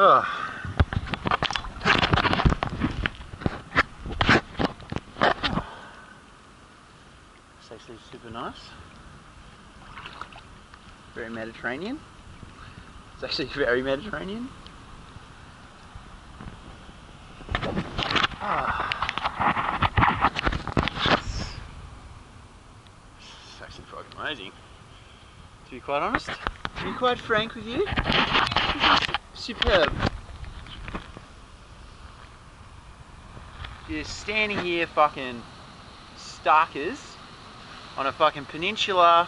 Oh. It's actually super nice. Very Mediterranean. It's actually very Mediterranean. Ah. It's, it's actually fucking amazing. To be quite honest, to be quite frank with you, superb. You're standing here fucking starkers on a fucking peninsula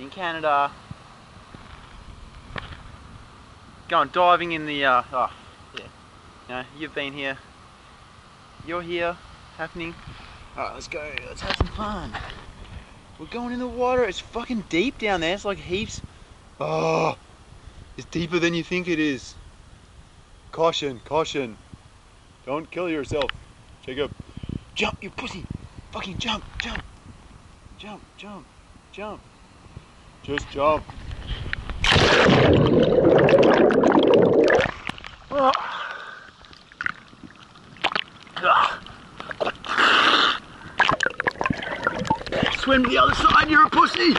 in Canada. Going diving in the, uh, oh, yeah. You know, you've been here. You're here, happening. Alright, let's go. Let's have some fun. We're going in the water. It's fucking deep down there. It's like heaps. Oh, it's deeper than you think it is. Caution, caution. Don't kill yourself. Jacob. Jump, you pussy. Fucking jump, jump. Jump, jump, jump. Just jump. Swim to the other side, you're a pussy!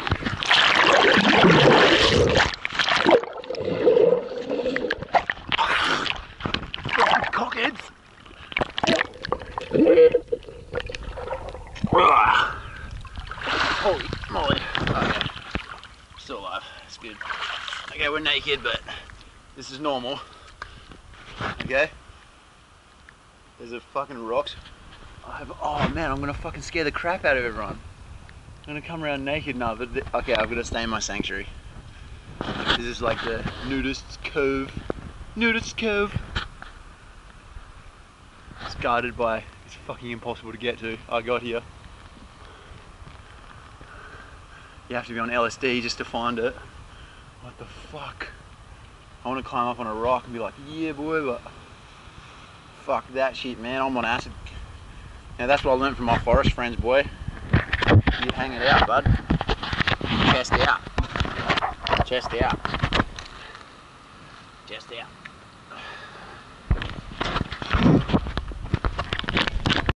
Cockheads! Ah. Holy moly. Okay. Still alive. It's good. Okay, we're naked, but this is normal. Okay? There's a fucking rocks. I have, oh man, I'm gonna fucking scare the crap out of everyone. I'm gonna come around naked now, but okay, I've gotta stay in my sanctuary. This is like the nudist's cove. Nudist's cove. It's guarded by, it's fucking impossible to get to. I got here. You have to be on LSD just to find it. What the fuck? I want to climb up on a rock and be like, yeah boy, but fuck that shit, man. I'm on acid. Now that's what I learned from my forest friends, boy. You hang it out, bud. Chest out. Chest out. Chest out.